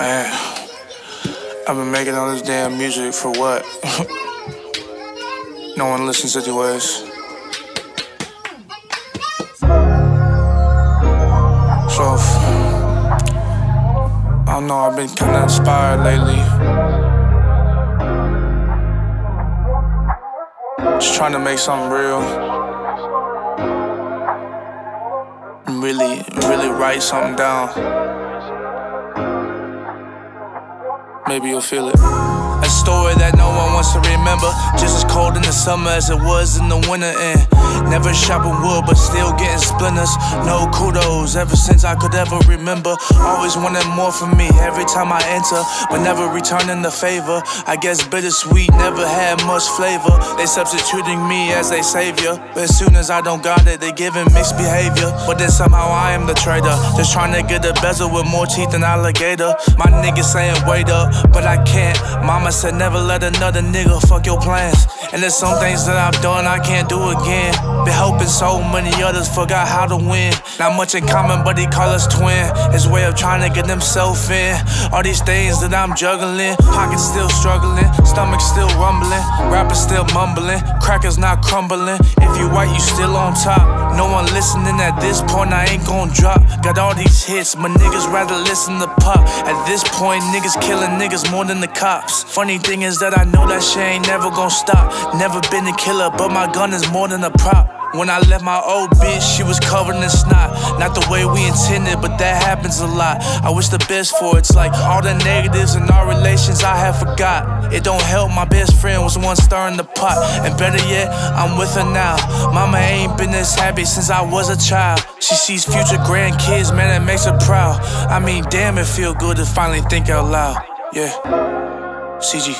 Man, I've been making all this damn music for what? no one listens anyways. So, I don't know, I've been kinda inspired lately. Just trying to make something real. Really, really write something down. Maybe you'll feel it. A story that no one wants to remember. Just as cold in the summer as it was in the winter. And never shopping wood, but still getting splinters. No kudos ever since I could ever remember. Always wanted more from me every time I enter, but never returning the favor. I guess bittersweet never had much flavor. They substituting me as a savior. But as soon as I don't got it, they giving mixed behavior. But then somehow I am the traitor. Just trying to get a bezel with more teeth than alligator. My niggas saying, wait up but I can't. Mama said never let another nigga fuck your plans. And there's some things that I've done I can't do again. Been helping so many others, forgot how to win. Not much in common, but he call us twin. His way of trying to get himself in. All these things that I'm juggling. Pockets still struggling, stomach still rumbling. Rappers still mumbling, crackers not crumbling. If you white, you still on top. No one listening at this point, I ain't gon' drop. Got all these hits, but niggas rather listen to pop. At this point, niggas killing niggas more than the cops. Funny thing is that I know that shit ain't never gonna stop. Never been a killer, but my gun is more than a prop. When I left my old bitch, she was covered in snot. Not the way we intended, but that happens a lot. I wish the best for it. It's like all the negatives in our relations I have forgot. It don't help, my best friend was one stirring the pot. And better yet, I'm with her now. Mama ain't been this happy since I was a child. She sees future grandkids, man, that makes her proud. I mean, damn, it feel good to finally think out loud. Yeah. CG.